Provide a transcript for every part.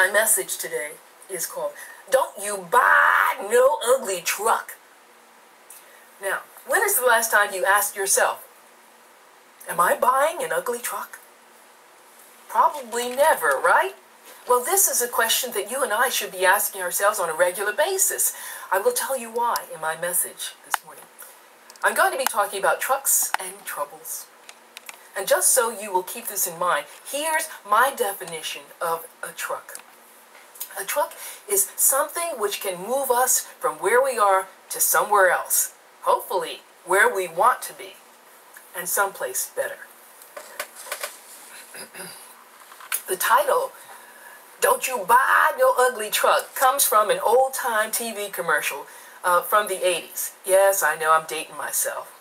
My message today is called Don't You Buy No Ugly Truck. Now, when is the last time you asked yourself, Am I buying an ugly truck? Probably never, right? Well, this is a question that you and I should be asking ourselves on a regular basis. I will tell you why in my message this morning. I'm going to be talking about trucks and troubles. And just so you will keep this in mind, here's my definition of a truck. A truck is something which can move us from where we are to somewhere else. Hopefully, where we want to be, and someplace better. the title, Don't You Buy No Ugly Truck, comes from an old time TV commercial uh, from the 80s. Yes, I know I'm dating myself.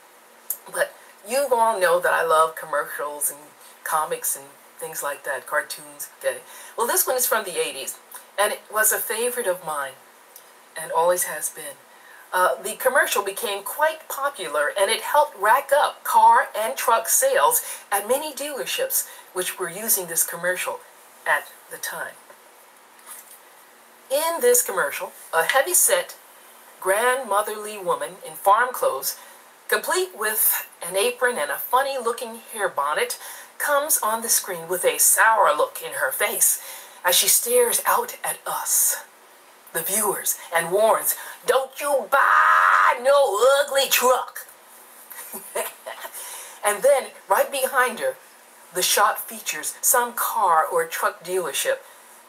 But you all know that I love commercials and comics and things like that, cartoons. Okay. Well, this one is from the 80s, and it was a favorite of mine, and always has been. Uh, the commercial became quite popular, and it helped rack up car and truck sales at many dealerships which were using this commercial at the time. In this commercial, a heavy-set, grandmotherly woman in farm clothes complete with an apron and a funny-looking hair bonnet, comes on the screen with a sour look in her face as she stares out at us, the viewers, and warns, Don't you buy no ugly truck! and then, right behind her, the shot features some car or truck dealership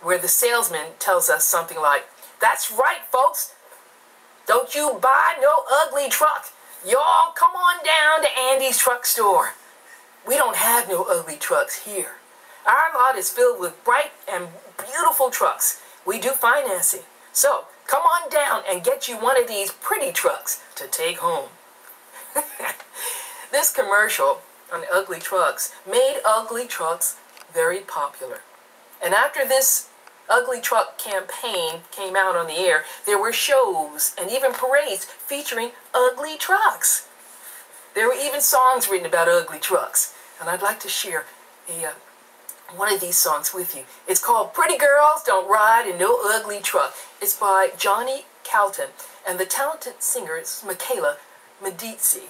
where the salesman tells us something like, That's right, folks! Don't you buy no ugly truck! Y'all come on down to Andy's truck store. We don't have no ugly trucks here. Our lot is filled with bright and beautiful trucks. We do financing. So come on down and get you one of these pretty trucks to take home. this commercial on ugly trucks made ugly trucks very popular. And after this Ugly Truck campaign came out on the air, there were shows and even parades featuring ugly trucks. There were even songs written about ugly trucks. And I'd like to share a, uh, one of these songs with you. It's called Pretty Girls Don't Ride in No Ugly Truck. It's by Johnny Calton, and the talented singer is Michaela Medici.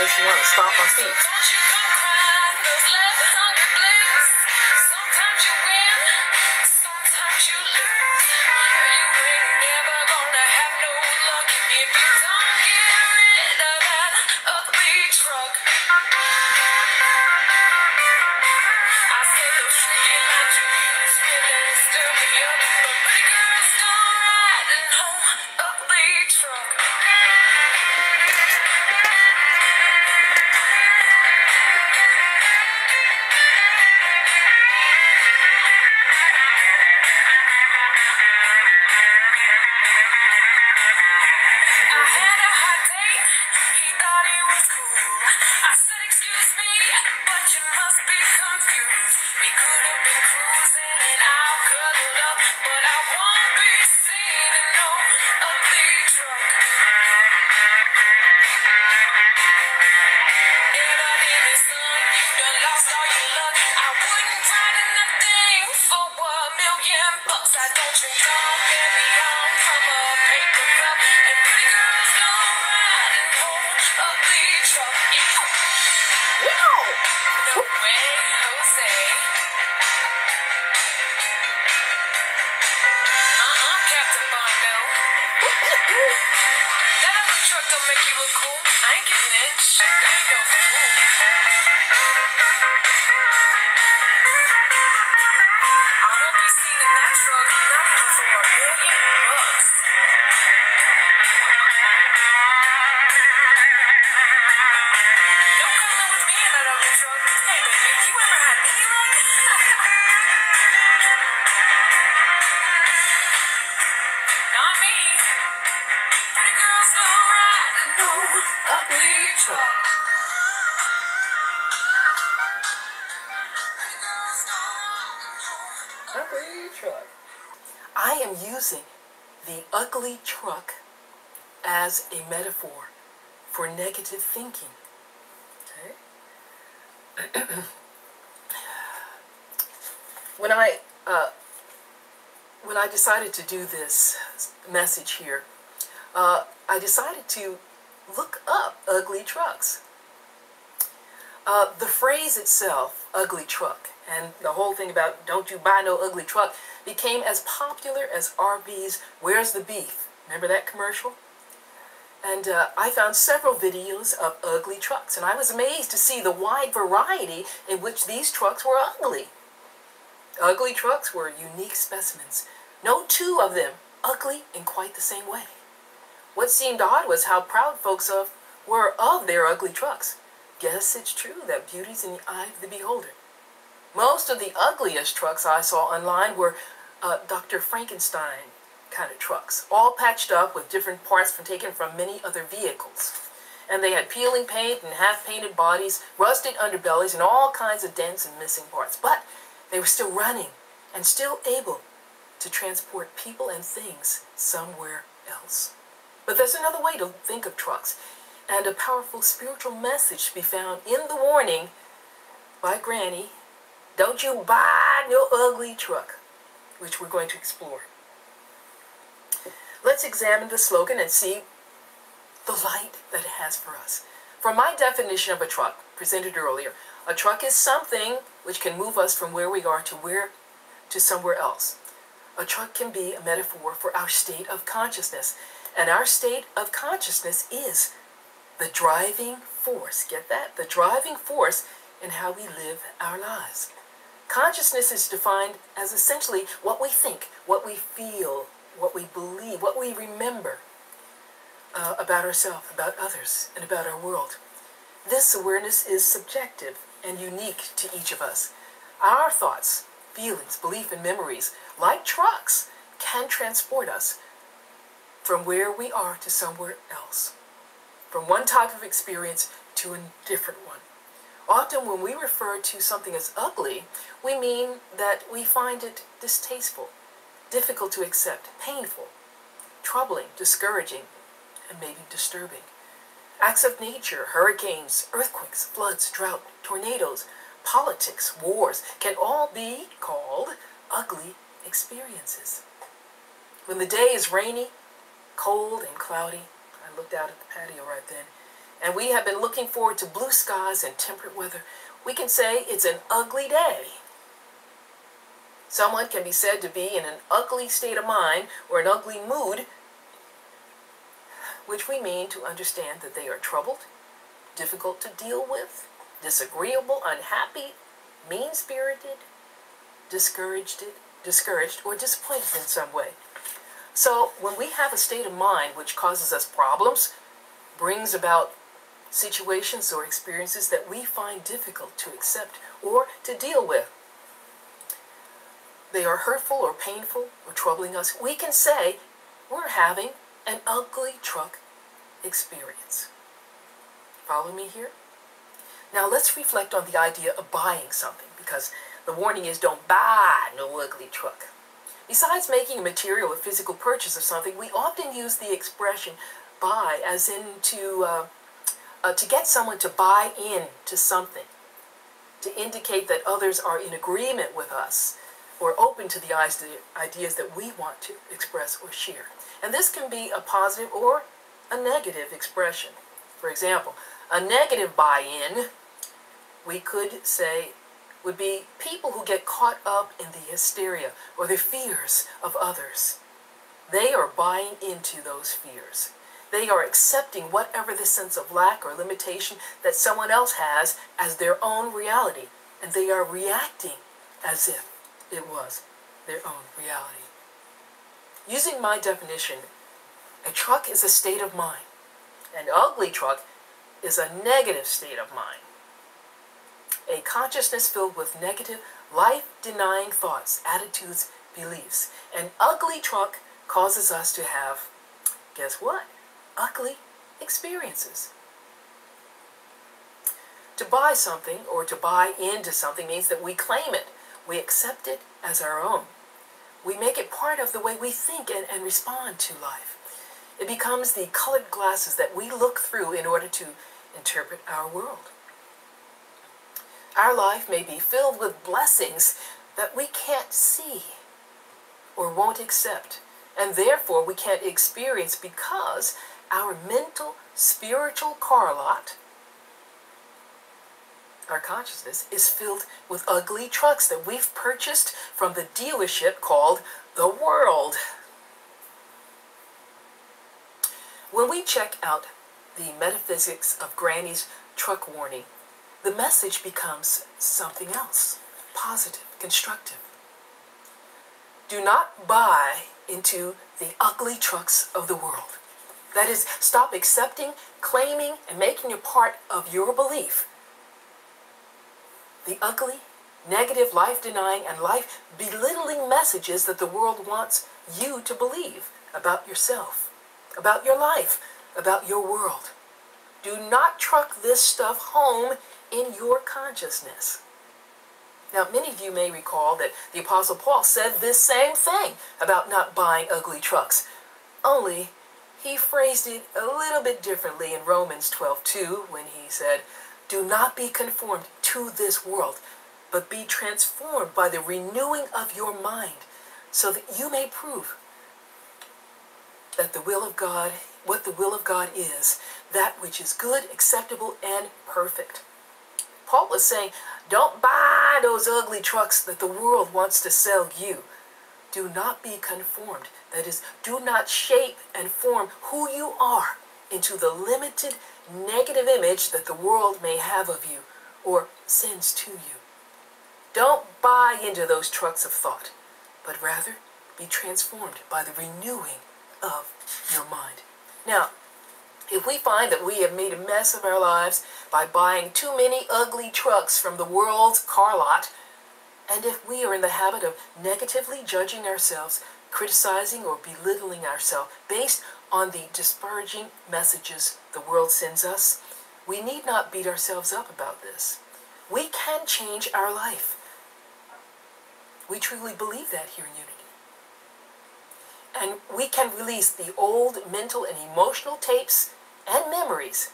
Makes me want to stomp my feet. I don't drink all I am using the ugly truck as a metaphor for negative thinking. Okay? when I uh, when I decided to do this message here, uh, I decided to look up ugly trucks. Uh, the phrase itself, ugly truck, and the whole thing about don't you buy no ugly truck became as popular as Arby's Where's the Beef? Remember that commercial? And uh, I found several videos of ugly trucks, and I was amazed to see the wide variety in which these trucks were ugly. Ugly trucks were unique specimens. No two of them ugly in quite the same way. What seemed odd was how proud folks of were of their ugly trucks. Guess it's true that beauty's in the eye of the beholder. Most of the ugliest trucks I saw online were uh, Dr. Frankenstein kind of trucks, all patched up with different parts from, taken from many other vehicles. And they had peeling paint and half-painted bodies, rusted underbellies, and all kinds of dents and missing parts. But they were still running and still able to transport people and things somewhere else. But there's another way to think of trucks, and a powerful spiritual message to be found in the warning by Granny, don't you buy no ugly truck, which we're going to explore. Let's examine the slogan and see the light that it has for us. From my definition of a truck, presented earlier, a truck is something which can move us from where we are to where to somewhere else. A truck can be a metaphor for our state of consciousness. And our state of consciousness is the driving force. Get that? The driving force in how we live our lives. Consciousness is defined as essentially what we think, what we feel, what we believe, what we remember uh, about ourselves, about others, and about our world. This awareness is subjective and unique to each of us. Our thoughts, feelings, belief, and memories, like trucks, can transport us from where we are to somewhere else, from one type of experience to a different one. Often when we refer to something as ugly, we mean that we find it distasteful, difficult to accept, painful, troubling, discouraging, and maybe disturbing. Acts of nature, hurricanes, earthquakes, floods, drought, tornadoes, politics, wars, can all be called ugly experiences. When the day is rainy, cold, and cloudy, I looked out at the patio right then, and we have been looking forward to blue skies and temperate weather, we can say it's an ugly day. Someone can be said to be in an ugly state of mind or an ugly mood, which we mean to understand that they are troubled, difficult to deal with, disagreeable, unhappy, mean-spirited, discouraged, discouraged, or disappointed in some way. So when we have a state of mind which causes us problems, brings about situations or experiences that we find difficult to accept or to deal with, they are hurtful or painful or troubling us, we can say we're having an ugly truck experience. Follow me here? Now let's reflect on the idea of buying something because the warning is don't buy no ugly truck. Besides making a material or physical purchase of something, we often use the expression buy as in to, uh, uh, to get someone to buy in to something, to indicate that others are in agreement with us or open to the ideas that we want to express or share. And this can be a positive or a negative expression. For example, A negative buy-in, we could say, would be people who get caught up in the hysteria or the fears of others. They are buying into those fears. They are accepting whatever the sense of lack or limitation that someone else has as their own reality. And they are reacting as if it was their own reality. Using my definition, a truck is a state of mind. An ugly truck is a negative state of mind. A consciousness filled with negative, life-denying thoughts, attitudes, beliefs. An ugly truck causes us to have, guess what? Ugly experiences. To buy something or to buy into something means that we claim it. We accept it as our own. We make it part of the way we think and, and respond to life. It becomes the colored glasses that we look through in order to interpret our world. Our life may be filled with blessings that we can't see or won't accept, and therefore we can't experience because our mental, spiritual car lot, our consciousness, is filled with ugly trucks that we've purchased from the dealership called the world. When we check out the metaphysics of Granny's truck warning, the message becomes something else, positive, constructive. Do not buy into the ugly trucks of the world. That is, stop accepting, claiming, and making it part of your belief. The ugly, negative, life-denying, and life-belittling messages that the world wants you to believe about yourself, about your life, about your world. Do not truck this stuff home in your consciousness. Now, many of you may recall that the Apostle Paul said this same thing about not buying ugly trucks, only he phrased it a little bit differently in Romans 12:2 when he said, Do not be conformed to this world, but be transformed by the renewing of your mind, so that you may prove that the will of God, what the will of God is, that which is good, acceptable, and perfect. Paul was saying, don't buy those ugly trucks that the world wants to sell you. Do not be conformed. That is, do not shape and form who you are into the limited negative image that the world may have of you or sends to you. Don't buy into those trucks of thought, but rather be transformed by the renewing of your mind. Now, if we find that we have made a mess of our lives by buying too many ugly trucks from the world's car lot, and if we are in the habit of negatively judging ourselves, criticizing or belittling ourselves based on the disparaging messages the world sends us, we need not beat ourselves up about this. We can change our life. We truly believe that here in Unity. And we can release the old mental and emotional tapes and memories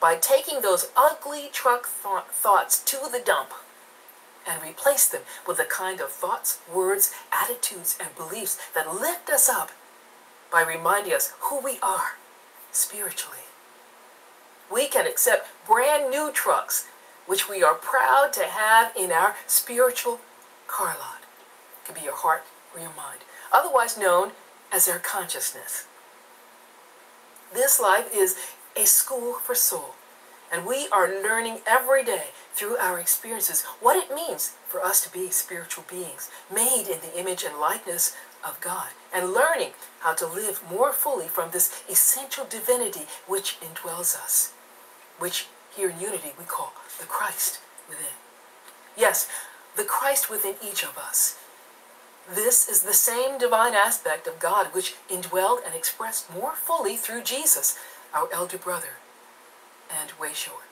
by taking those ugly truck th thoughts to the dump and replace them with the kind of thoughts, words, attitudes, and beliefs that lift us up by reminding us who we are spiritually. We can accept brand new trucks, which we are proud to have in our spiritual car lot. It could be your heart or your mind, otherwise known as our consciousness. This life is a school for soul. And we are learning every day through our experiences what it means for us to be spiritual beings, made in the image and likeness of God, and learning how to live more fully from this essential divinity which indwells us, which here in unity we call the Christ within. Yes, the Christ within each of us this is the same divine aspect of God which indwelled and expressed more fully through Jesus, our elder brother and way wayshower.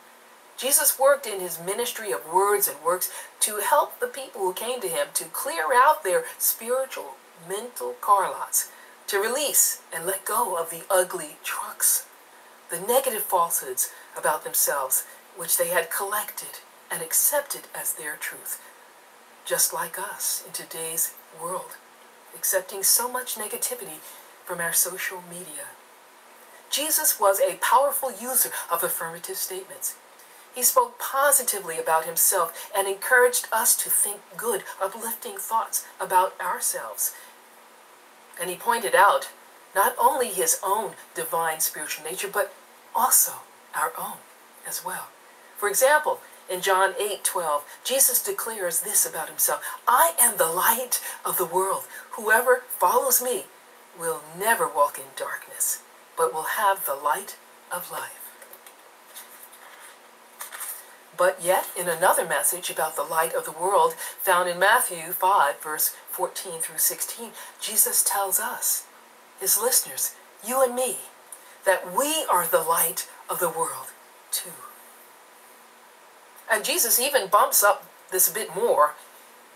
Jesus worked in his ministry of words and works to help the people who came to him to clear out their spiritual, mental car lots, to release and let go of the ugly trucks, the negative falsehoods about themselves which they had collected and accepted as their truth, just like us in today's world, accepting so much negativity from our social media. Jesus was a powerful user of affirmative statements. He spoke positively about himself and encouraged us to think good, uplifting thoughts about ourselves. And he pointed out not only his own divine spiritual nature, but also our own as well. For example, in John 8 12, Jesus declares this about himself I am the light of the world. Whoever follows me will never walk in darkness, but will have the light of life. But yet, in another message about the light of the world, found in Matthew 5, verse 14 through 16, Jesus tells us, his listeners, you and me, that we are the light of the world, too. And Jesus even bumps up this a bit more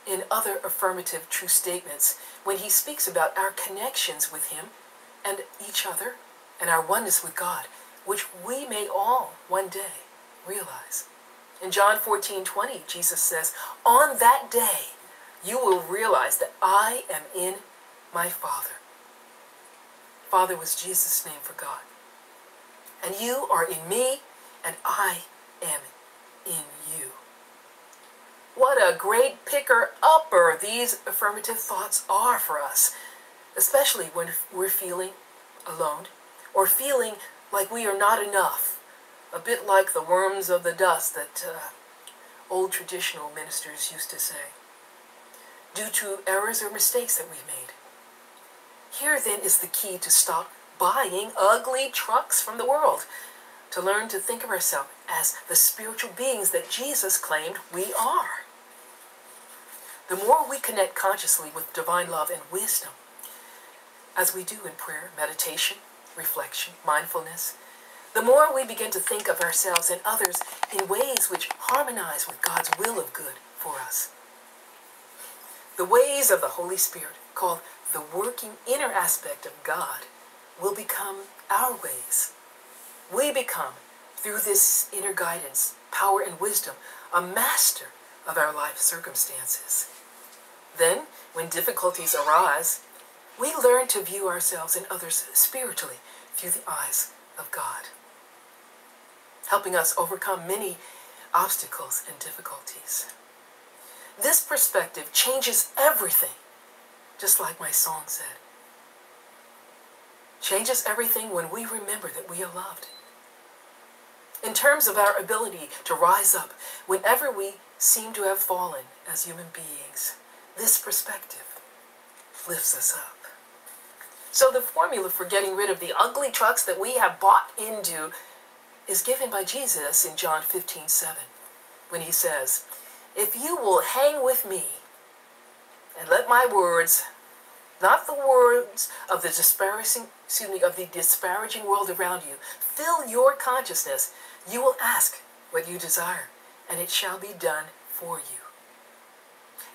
in other affirmative true statements when he speaks about our connections with him and each other and our oneness with God, which we may all one day realize. In John 14, 20, Jesus says, On that day, you will realize that I am in my Father. Father was Jesus' name for God. And you are in me, and I am in you. What a great picker upper these affirmative thoughts are for us, especially when we're feeling alone or feeling like we are not enough a bit like the worms of the dust that uh, old traditional ministers used to say, due to errors or mistakes that we've made. Here then is the key to stop buying ugly trucks from the world, to learn to think of ourselves as the spiritual beings that Jesus claimed we are. The more we connect consciously with divine love and wisdom, as we do in prayer, meditation, reflection, mindfulness, the more we begin to think of ourselves and others in ways which harmonize with God's will of good for us. The ways of the Holy Spirit, called the working inner aspect of God, will become our ways. We become, through this inner guidance, power, and wisdom, a master of our life circumstances. Then, when difficulties arise, we learn to view ourselves and others spiritually through the eyes of God helping us overcome many obstacles and difficulties. This perspective changes everything, just like my song said. Changes everything when we remember that we are loved. In terms of our ability to rise up whenever we seem to have fallen as human beings, this perspective lifts us up. So the formula for getting rid of the ugly trucks that we have bought into is given by Jesus in John 15, 7, when he says, If you will hang with me and let my words, not the words of the disparaging, excuse me, of the disparaging world around you, fill your consciousness, you will ask what you desire, and it shall be done for you.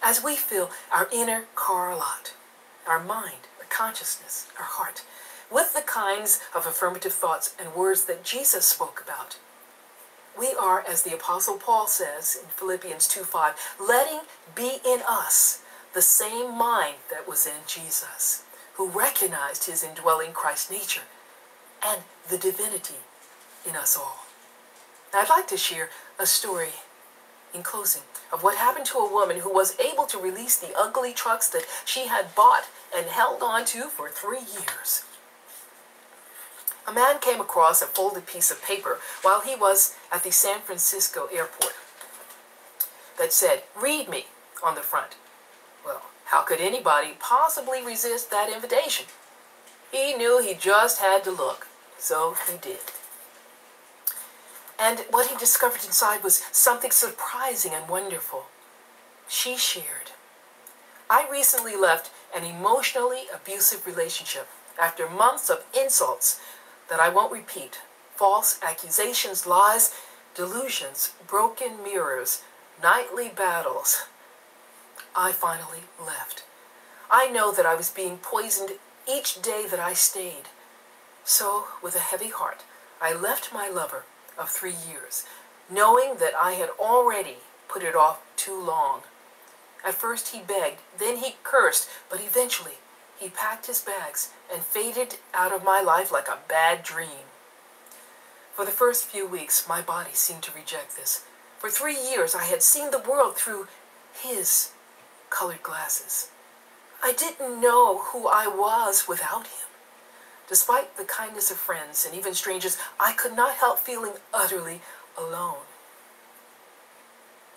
As we fill our inner car lot, our mind, our consciousness, our heart, with the kinds of affirmative thoughts and words that Jesus spoke about. We are, as the Apostle Paul says in Philippians 2.5, letting be in us the same mind that was in Jesus, who recognized his indwelling Christ nature and the divinity in us all. Now, I'd like to share a story in closing of what happened to a woman who was able to release the ugly trucks that she had bought and held on to for three years. A man came across a folded piece of paper while he was at the San Francisco airport that said, read me on the front. Well, how could anybody possibly resist that invitation? He knew he just had to look, so he did. And what he discovered inside was something surprising and wonderful. She shared. I recently left an emotionally abusive relationship after months of insults that I won't repeat. False accusations, lies, delusions, broken mirrors, nightly battles. I finally left. I know that I was being poisoned each day that I stayed. So, with a heavy heart, I left my lover of three years, knowing that I had already put it off too long. At first he begged, then he cursed, but eventually he packed his bags and faded out of my life like a bad dream. For the first few weeks, my body seemed to reject this. For three years, I had seen the world through his colored glasses. I didn't know who I was without him. Despite the kindness of friends and even strangers, I could not help feeling utterly alone.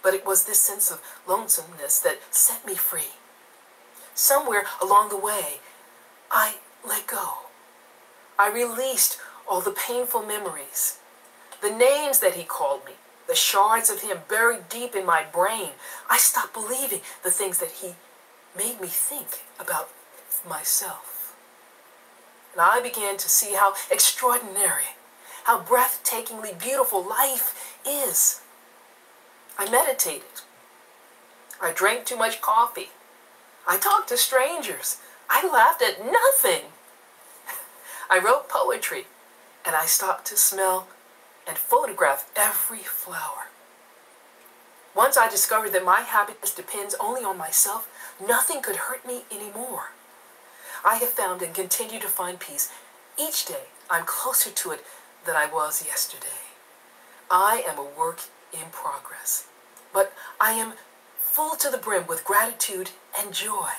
But it was this sense of lonesomeness that set me free. Somewhere along the way, I let go. I released all the painful memories, the names that he called me, the shards of him buried deep in my brain. I stopped believing the things that he made me think about myself. And I began to see how extraordinary, how breathtakingly beautiful life is. I meditated. I drank too much coffee. I talked to strangers. I laughed at nothing. I wrote poetry, and I stopped to smell and photograph every flower. Once I discovered that my happiness depends only on myself, nothing could hurt me anymore. I have found and continue to find peace. Each day, I'm closer to it than I was yesterday. I am a work in progress, but I am full to the brim with gratitude and joy.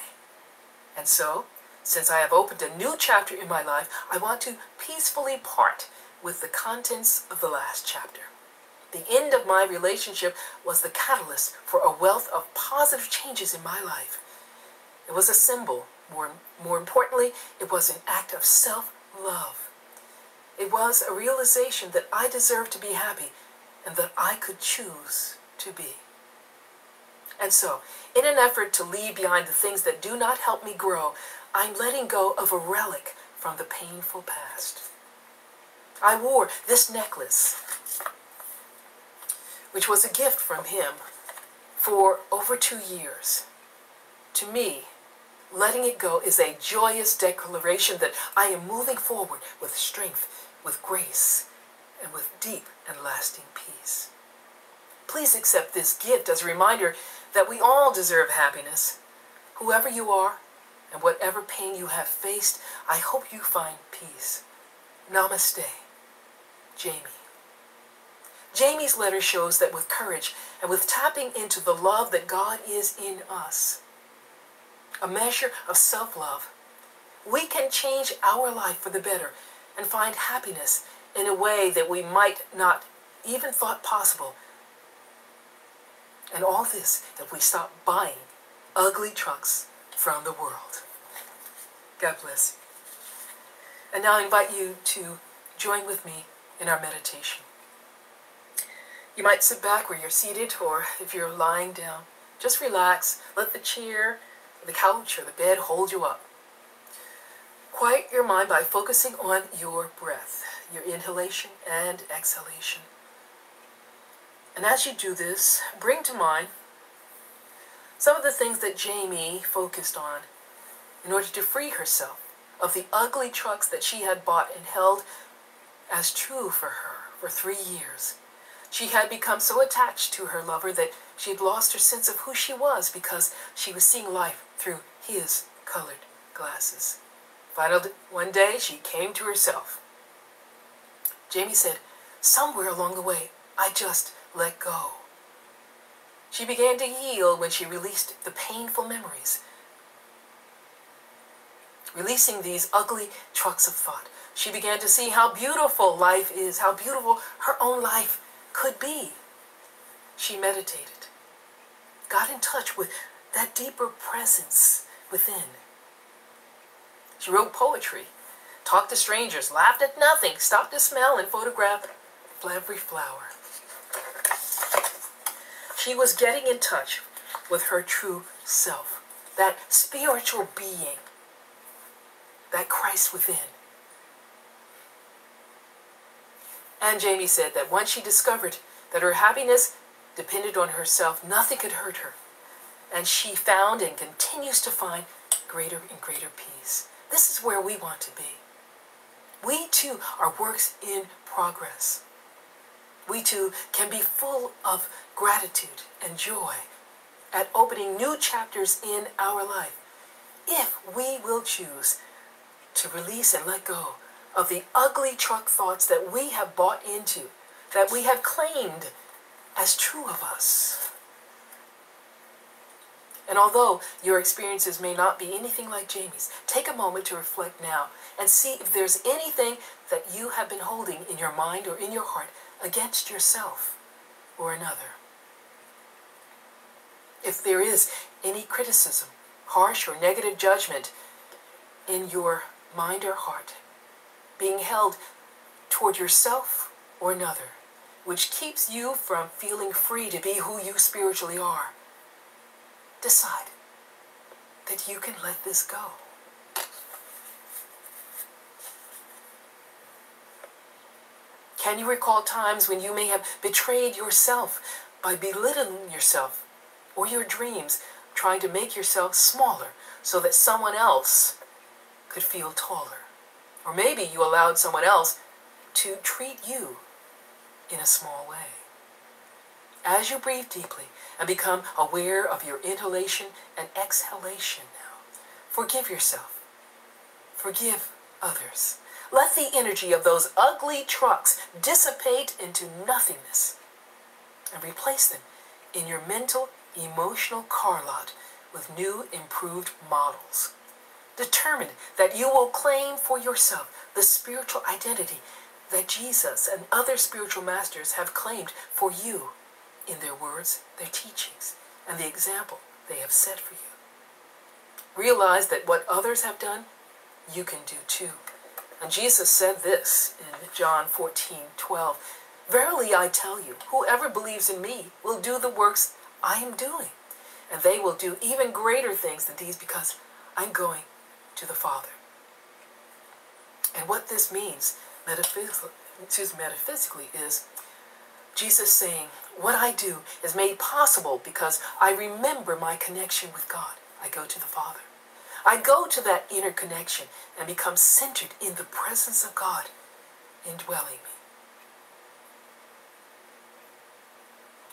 And so, since I have opened a new chapter in my life, I want to peacefully part with the contents of the last chapter. The end of my relationship was the catalyst for a wealth of positive changes in my life. It was a symbol. More, more importantly, it was an act of self-love. It was a realization that I deserved to be happy and that I could choose to be. And so, in an effort to leave behind the things that do not help me grow, I'm letting go of a relic from the painful past. I wore this necklace, which was a gift from him, for over two years. To me, letting it go is a joyous declaration that I am moving forward with strength, with grace, and with deep and lasting peace. Please accept this gift as a reminder that we all deserve happiness. Whoever you are and whatever pain you have faced, I hope you find peace. Namaste, Jamie. Jamie's letter shows that with courage and with tapping into the love that God is in us, a measure of self-love, we can change our life for the better and find happiness in a way that we might not even thought possible and all this if we stop buying ugly trucks from the world. God bless. And now I invite you to join with me in our meditation. You might sit back where you're seated, or if you're lying down, just relax. Let the chair, the couch, or the bed hold you up. Quiet your mind by focusing on your breath, your inhalation and exhalation. And as you do this, bring to mind some of the things that Jamie focused on in order to free herself of the ugly trucks that she had bought and held as true for her for three years. She had become so attached to her lover that she had lost her sense of who she was because she was seeing life through his colored glasses. Finally, one day, she came to herself. Jamie said, somewhere along the way, I just let go. She began to heal when she released the painful memories. Releasing these ugly trucks of thought, she began to see how beautiful life is, how beautiful her own life could be. She meditated, got in touch with that deeper presence within. She wrote poetry, talked to strangers, laughed at nothing, stopped to smell and photograph every flower. She was getting in touch with her true self, that spiritual being, that Christ within. And Jamie said that once she discovered that her happiness depended on herself, nothing could hurt her. And she found and continues to find greater and greater peace. This is where we want to be. We too are works in progress we too can be full of gratitude and joy at opening new chapters in our life. if we will choose to release and let go of the ugly truck thoughts that we have bought into, that we have claimed as true of us. And although your experiences may not be anything like Jamie's, take a moment to reflect now and see if there's anything that you have been holding in your mind or in your heart against yourself or another. If there is any criticism, harsh or negative judgment in your mind or heart, being held toward yourself or another, which keeps you from feeling free to be who you spiritually are, decide that you can let this go. Can you recall times when you may have betrayed yourself by belittling yourself or your dreams, trying to make yourself smaller so that someone else could feel taller? Or maybe you allowed someone else to treat you in a small way. As you breathe deeply and become aware of your inhalation and exhalation now, forgive yourself. Forgive others. Let the energy of those ugly trucks dissipate into nothingness and replace them in your mental, emotional car lot with new, improved models. Determined that you will claim for yourself the spiritual identity that Jesus and other spiritual masters have claimed for you in their words, their teachings, and the example they have set for you. Realize that what others have done, you can do too. And Jesus said this in John 14, 12. Verily I tell you, whoever believes in me will do the works I am doing. And they will do even greater things than these because I'm going to the Father. And what this means metaphysically, excuse, metaphysically is Jesus saying, what I do is made possible because I remember my connection with God. I go to the Father. I go to that inner connection and become centered in the presence of God indwelling me.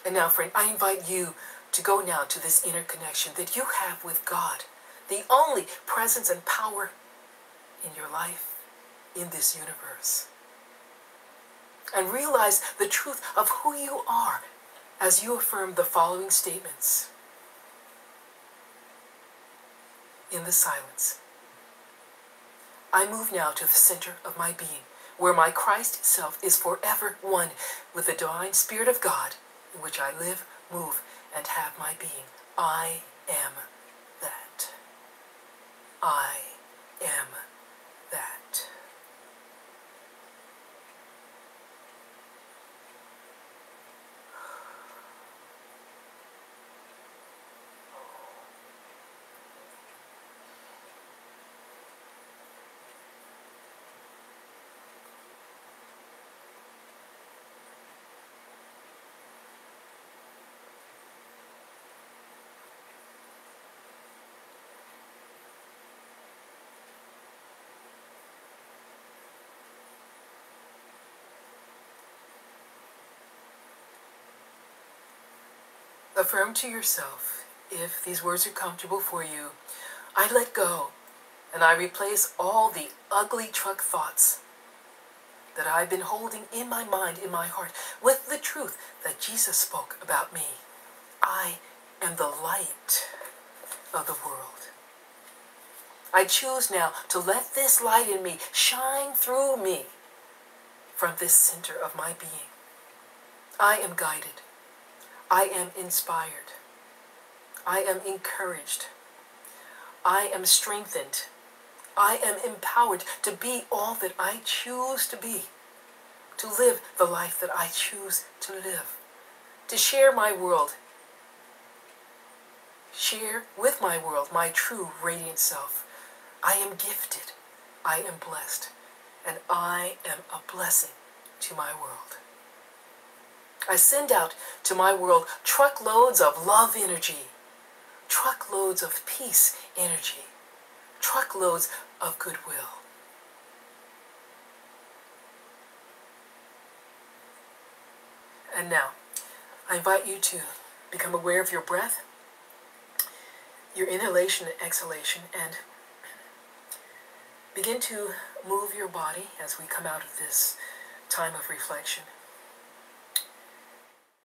And now, friend, I invite you to go now to this inner connection that you have with God, the only presence and power in your life, in this universe. And realize the truth of who you are as you affirm the following statements. in the silence. I move now to the center of my being, where my Christ self is forever one with the divine Spirit of God, in which I live, move, and have my being. I am. I am that. Affirm to yourself, if these words are comfortable for you, I let go and I replace all the ugly truck thoughts that I've been holding in my mind, in my heart, with the truth that Jesus spoke about me. I am the light of the world. I choose now to let this light in me shine through me from this center of my being. I am guided I am inspired. I am encouraged. I am strengthened. I am empowered to be all that I choose to be, to live the life that I choose to live, to share my world, share with my world my true radiant self. I am gifted, I am blessed, and I am a blessing to my world. I send out to my world truckloads of love energy, truckloads of peace energy, truckloads of goodwill. And now, I invite you to become aware of your breath your inhalation and exhalation and begin to move your body as we come out of this time of reflection.